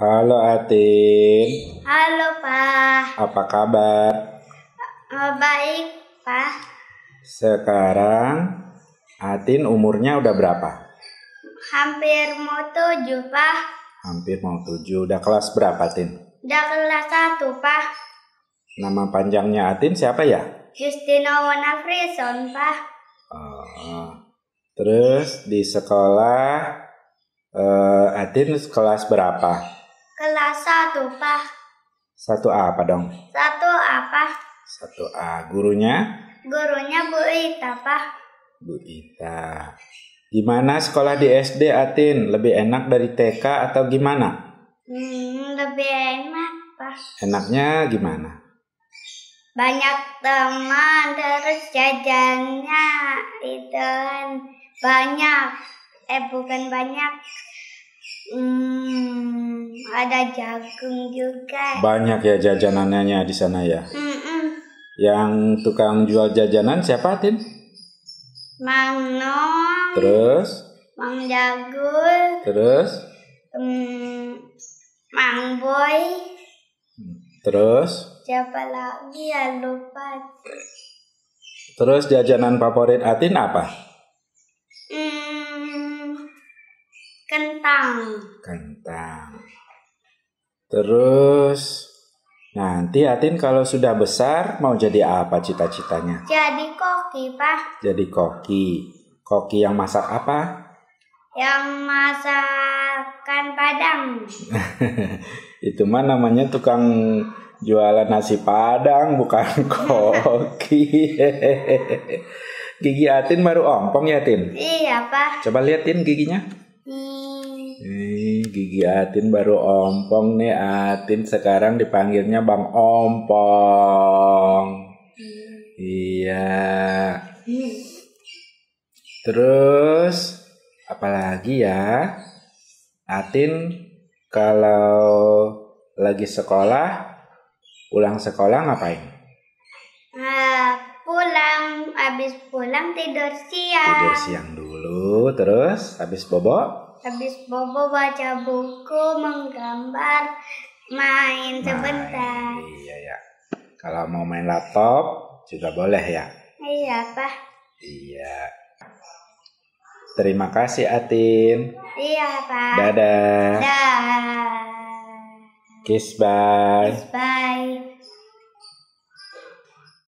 Halo Atin, Halo Pak, apa kabar? Eh, baik Pak. Sekarang Atin umurnya udah berapa? Hampir mau tujuh Pak. Hampir mau tujuh. Udah kelas berapa Atin? Udah kelas satu Pak. Nama panjangnya Atin siapa ya? Justino Wanafrison Pak. Oh. Terus di sekolah eh, Atin kelas berapa? Satu Pak. Satu apa dong? Satu apa? Satu A. Gurunya Gurunya Bu Ita Pak. Bu Ita. Gimana sekolah di SD Atin? Lebih enak dari TK atau gimana? Hmm, lebih enak Pak. Enaknya gimana? Banyak teman terus jajannya itu kan banyak. Eh bukan banyak. Ada jagung juga. Banyak ya jajanannya di sana ya. Mm-mm. Yang tukang jual jajanan siapa Atin? Mang Nong, Terus, Mang Jagul, terus, hmm, Mang Boy, terus, siapa lagi ya lupa. terus jajanan favorit Atin apa? Hmm, kentang. Kentang. Terus, nanti Atin kalau sudah besar mau jadi apa cita-citanya? Jadi koki pak, Jadi koki. Koki yang masak apa? yang masakan Padang. Itu mah namanya tukang jualan nasi padang bukan koki. Gigi Atin baru ompong ya Tin? Iya pak. Coba liatin giginya. Hmm, gigi Atin baru ompong nih Atin sekarang dipanggilnya Bang Ompong. Iya. Terus apalagi ya? Atin kalau lagi sekolah pulang sekolah ngapain? Nah, pulang, habis pulang tidur siang. Tidur siang dulu, terus habis bobo Habis bobo baca buku, menggambar, main sebentar. Iya ya. Kalau mau main laptop juga boleh ya. Iya, Pak. Iya. Terima kasih Atin. Iya, Pak. Dadah. Dah. Kiss bye. Bye.